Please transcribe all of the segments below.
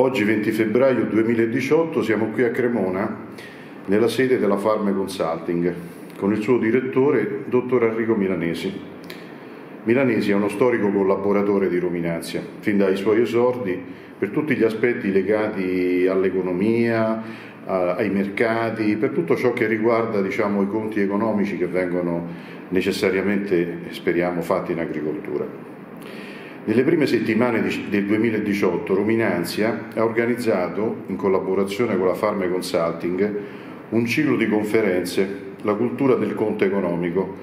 Oggi 20 febbraio 2018 siamo qui a Cremona, nella sede della Farme Consulting, con il suo direttore, dottor Enrico Milanesi. Milanesi è uno storico collaboratore di Rominanzia, fin dai suoi esordi, per tutti gli aspetti legati all'economia, ai mercati, per tutto ciò che riguarda diciamo, i conti economici che vengono necessariamente, speriamo, fatti in agricoltura. Nelle prime settimane del 2018 Ruminanzia ha organizzato, in collaborazione con la Farme Consulting, un ciclo di conferenze, La cultura del conto economico.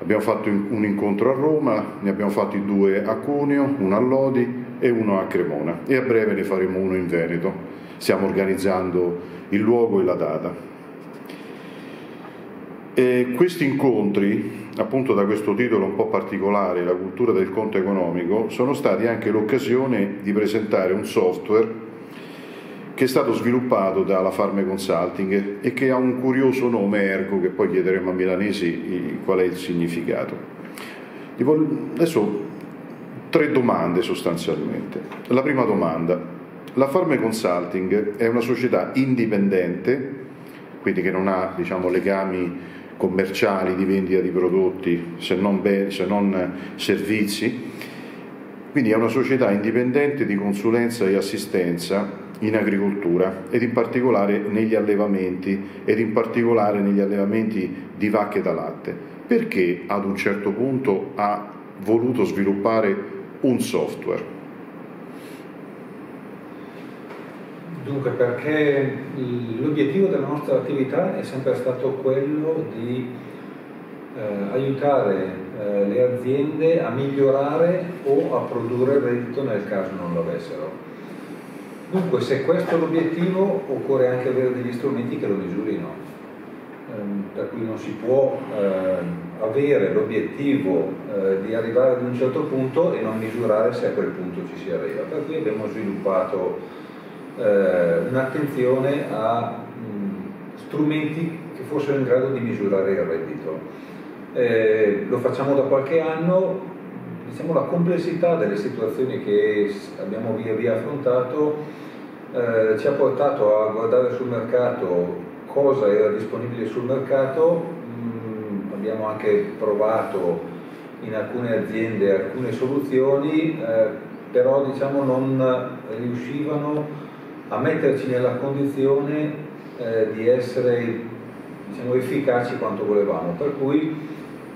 Abbiamo fatto un incontro a Roma, ne abbiamo fatti due a Cuneo, uno a Lodi e uno a Cremona e a breve ne faremo uno in Veneto. Stiamo organizzando il luogo e la data. E questi incontri appunto da questo titolo un po' particolare, la cultura del conto economico, sono stati anche l'occasione di presentare un software che è stato sviluppato dalla Farme Consulting e che ha un curioso nome Ergo che poi chiederemo a Milanesi qual è il significato. Adesso tre domande sostanzialmente. La prima domanda, la Farme Consulting è una società indipendente, quindi che non ha diciamo, legami commerciali di vendita di prodotti se non, beni, se non servizi. Quindi è una società indipendente di consulenza e assistenza in agricoltura ed in particolare negli allevamenti ed in particolare negli allevamenti di vacche da latte. Perché ad un certo punto ha voluto sviluppare un software? Dunque, perché l'obiettivo della nostra attività è sempre stato quello di eh, aiutare eh, le aziende a migliorare o a produrre reddito nel caso non lo avessero. Dunque, se questo è l'obiettivo, occorre anche avere degli strumenti che lo misurino. Ehm, per cui non si può eh, avere l'obiettivo eh, di arrivare ad un certo punto e non misurare se a quel punto ci si arriva. Per cui abbiamo sviluppato eh, un'attenzione a mh, strumenti che fossero in grado di misurare il reddito. Eh, lo facciamo da qualche anno, diciamo, la complessità delle situazioni che abbiamo via via affrontato eh, ci ha portato a guardare sul mercato cosa era disponibile sul mercato, mh, abbiamo anche provato in alcune aziende alcune soluzioni, eh, però diciamo, non riuscivano a metterci nella condizione eh, di essere diciamo, efficaci quanto volevamo, per cui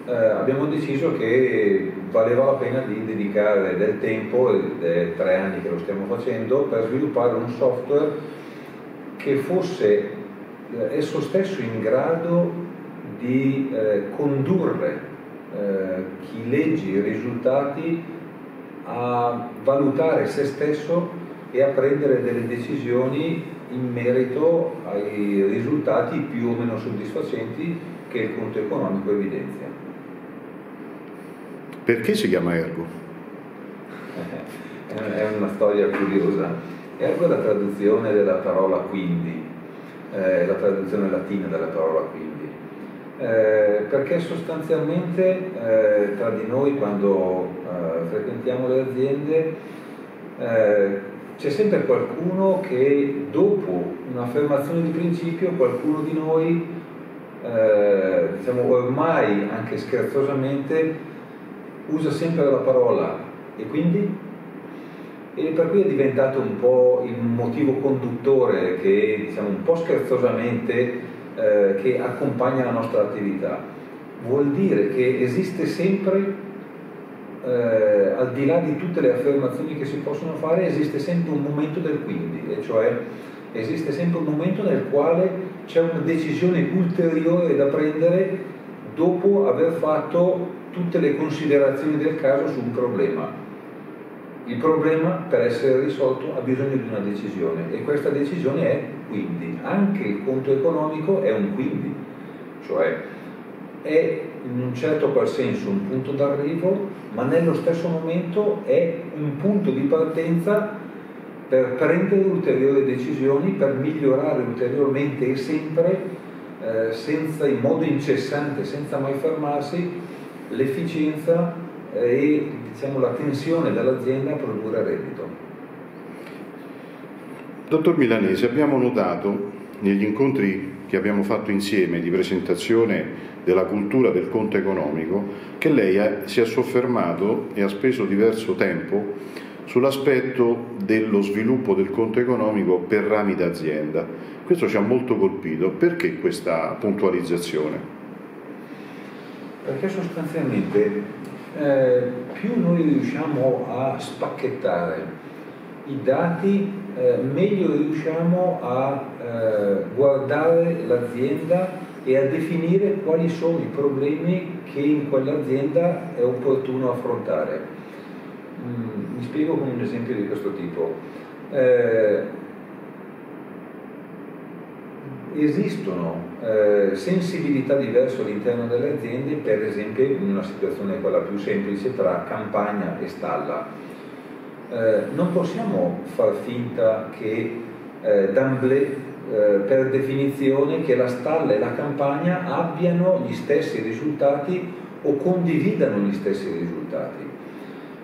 eh, abbiamo deciso che valeva la pena di dedicare del tempo, ed è tre anni che lo stiamo facendo, per sviluppare un software che fosse eh, esso stesso in grado di eh, condurre eh, chi legge i risultati a valutare se stesso e a prendere delle decisioni in merito ai risultati più o meno soddisfacenti che il conto economico evidenzia. Perché si chiama Ergo? È una storia curiosa. Ergo è la traduzione della parola quindi, eh, la traduzione latina della parola quindi, eh, perché sostanzialmente eh, tra di noi quando eh, frequentiamo le aziende eh, c'è sempre qualcuno che dopo un'affermazione di principio, qualcuno di noi, eh, diciamo ormai anche scherzosamente, usa sempre la parola e quindi? E per cui è diventato un po' il motivo conduttore che diciamo un po' scherzosamente eh, che accompagna la nostra attività. Vuol dire che esiste sempre eh, al di là di tutte le affermazioni che si possono fare, esiste sempre un momento del quindi, e cioè esiste sempre un momento nel quale c'è una decisione ulteriore da prendere dopo aver fatto tutte le considerazioni del caso su un problema. Il problema per essere risolto ha bisogno di una decisione e questa decisione è quindi. Anche il conto economico è un quindi, cioè è in un certo qual senso un punto d'arrivo, ma nello stesso momento è un punto di partenza per prendere ulteriori decisioni, per migliorare ulteriormente e sempre, eh, senza, in modo incessante, senza mai fermarsi, l'efficienza e diciamo, la tensione dell'azienda a produrre reddito. Dottor Milanese, abbiamo notato negli incontri che abbiamo fatto insieme di presentazione della cultura del conto economico che lei si è soffermato e ha speso diverso tempo sull'aspetto dello sviluppo del conto economico per rami d'azienda. Questo ci ha molto colpito. Perché questa puntualizzazione? Perché sostanzialmente eh, più noi riusciamo a spacchettare i dati, eh, meglio riusciamo a eh, guardare l'azienda e a definire quali sono i problemi che in quell'azienda è opportuno affrontare. Mm, mi spiego con un esempio di questo tipo. Eh, esistono eh, sensibilità diverse all'interno delle aziende, per esempio in una situazione quella più semplice tra campagna e stalla eh, non possiamo far finta che eh, d'amblè, eh, per definizione, che la stalla e la campagna abbiano gli stessi risultati o condividano gli stessi risultati.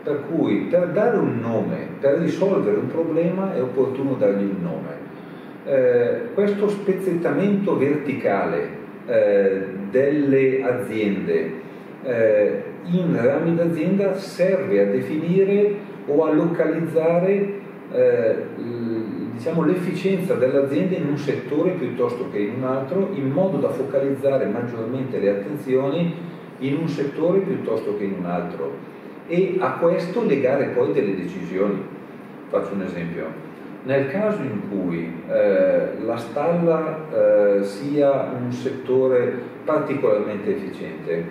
Per cui per dare un nome, per risolvere un problema è opportuno dargli un nome. Eh, questo spezzettamento verticale eh, delle aziende eh, in rami d'azienda serve a definire o a localizzare eh, diciamo, l'efficienza dell'azienda in un settore piuttosto che in un altro, in modo da focalizzare maggiormente le attenzioni in un settore piuttosto che in un altro e a questo legare poi delle decisioni. Faccio un esempio. Nel caso in cui eh, la stalla eh, sia un settore particolarmente efficiente,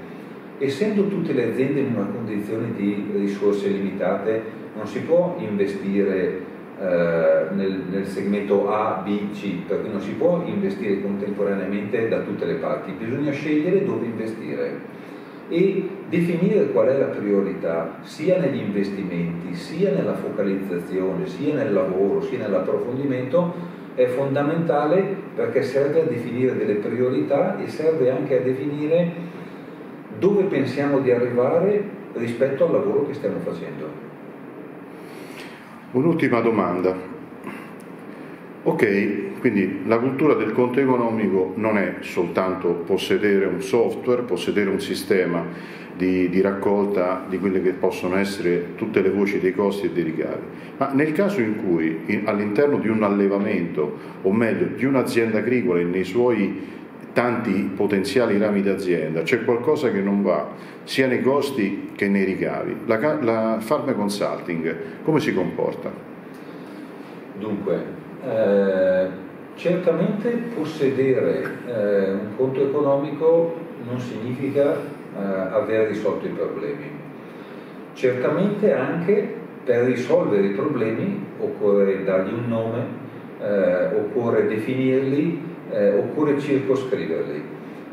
essendo tutte le aziende in una condizione di risorse limitate, non si può investire eh, nel, nel, segmento A, B, C, perché non si può investire contemporaneamente da tutte le parti, bisogna scegliere dove investire e definire qual è la priorità sia negli investimenti, sia nella focalizzazione, sia nel lavoro, sia nell'approfondimento è fondamentale perché serve a definire delle priorità e serve anche a definire dove pensiamo di arrivare rispetto al lavoro che stiamo facendo. Un'ultima domanda. Ok, quindi la cultura del conto economico non è soltanto possedere un software, possedere un sistema di, di, raccolta di quelle che possono essere tutte le voci dei costi e dei ricavi, ma nel caso in cui in, all'interno di un allevamento, o meglio di un'azienda agricola e nei suoi tanti potenziali rami d'azienda, c'è qualcosa che non va sia nei costi che nei ricavi. La, la Farm Consulting come si comporta? Dunque, eh, certamente possedere eh, un conto economico non significa eh, aver risolto i problemi. Certamente anche per risolvere i problemi occorre dargli un nome, eh, occorre definirli eh, occorre circoscriverli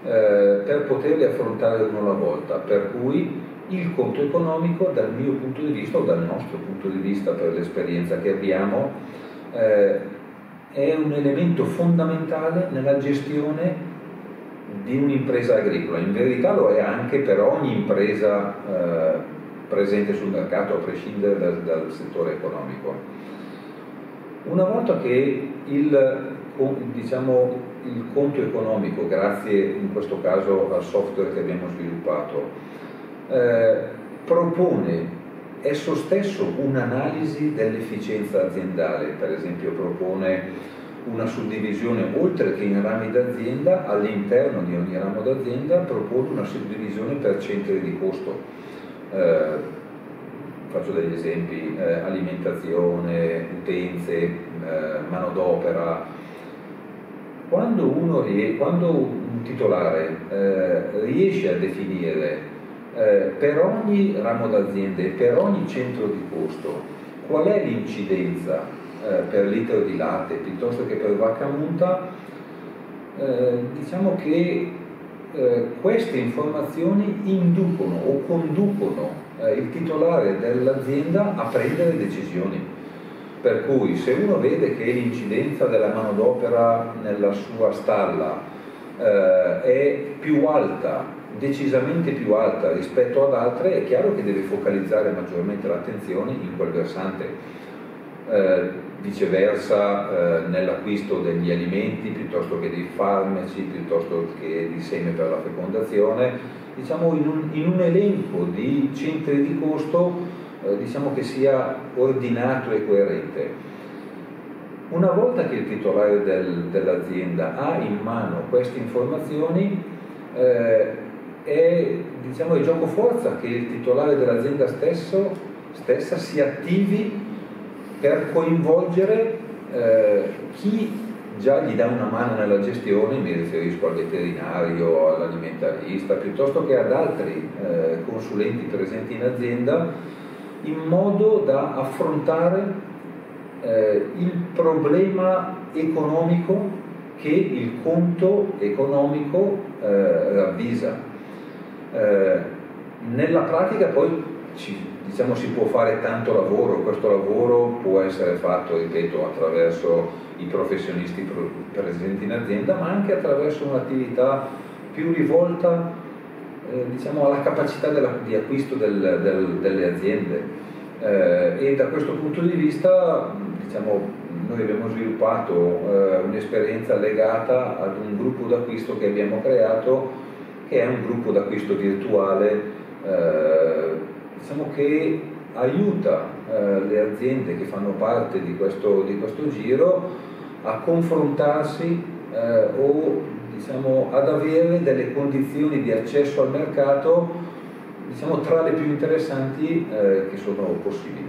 eh, per poterli affrontare uno alla volta, per cui il conto economico dal mio punto di vista o dal nostro punto di vista per l'esperienza che abbiamo eh, è un elemento fondamentale nella gestione di un'impresa agricola, in verità lo è anche per ogni impresa eh, presente sul mercato a prescindere dal, dal settore economico. Una volta che il diciamo, il conto economico, grazie in questo caso al software che abbiamo sviluppato, eh, propone esso stesso un'analisi dell'efficienza aziendale, per esempio propone una suddivisione oltre che in rami d'azienda, all'interno di ogni ramo d'azienda propone una suddivisione per centri di costo. Eh, faccio degli esempi, eh, alimentazione, utenze, eh, manodopera, quando, uno, quando un titolare eh, riesce a definire eh, per ogni ramo d'azienda e per ogni centro di costo qual è l'incidenza eh, per litro di latte piuttosto che per vacca munta, eh, diciamo che eh, queste informazioni inducono o conducono eh, il titolare dell'azienda a prendere decisioni. Per cui se uno vede che l'incidenza della manodopera nella sua stalla eh, è più alta, decisamente più alta rispetto ad altre, è chiaro che deve focalizzare maggiormente l'attenzione in quel versante. Eh, viceversa eh, nell'acquisto degli alimenti piuttosto che dei farmaci, piuttosto che di seme per la fecondazione, diciamo in un, in un elenco di centri di costo diciamo che sia ordinato e coerente. Una volta che il titolare del, dell'azienda ha in mano queste informazioni, eh, è, diciamo, è gioco forza che il titolare dell'azienda stesso, stessa si attivi per coinvolgere eh, chi già gli dà una mano nella gestione, mi riferisco al veterinario, all'alimentarista, piuttosto che ad altri eh, consulenti presenti in azienda, in modo da affrontare eh, il problema economico che il conto economico eh, ravvisa. Eh, nella pratica poi ci, diciamo, si può fare tanto lavoro, questo lavoro può essere fatto, ripeto, attraverso i professionisti presenti in azienda, ma anche attraverso un'attività più rivolta eh, diciamo, alla capacità della, di acquisto del, del, delle aziende. Eh, e da questo punto di vista diciamo, noi abbiamo sviluppato eh, un'esperienza legata ad un gruppo d'acquisto che abbiamo creato, che è un gruppo d'acquisto virtuale diciamo, che aiuta eh, le aziende che fanno parte di questo, di questo giro a confrontarsi eh, o diciamo, ad avere delle condizioni di accesso al mercato diciamo, tra le più interessanti eh, che sono possibili.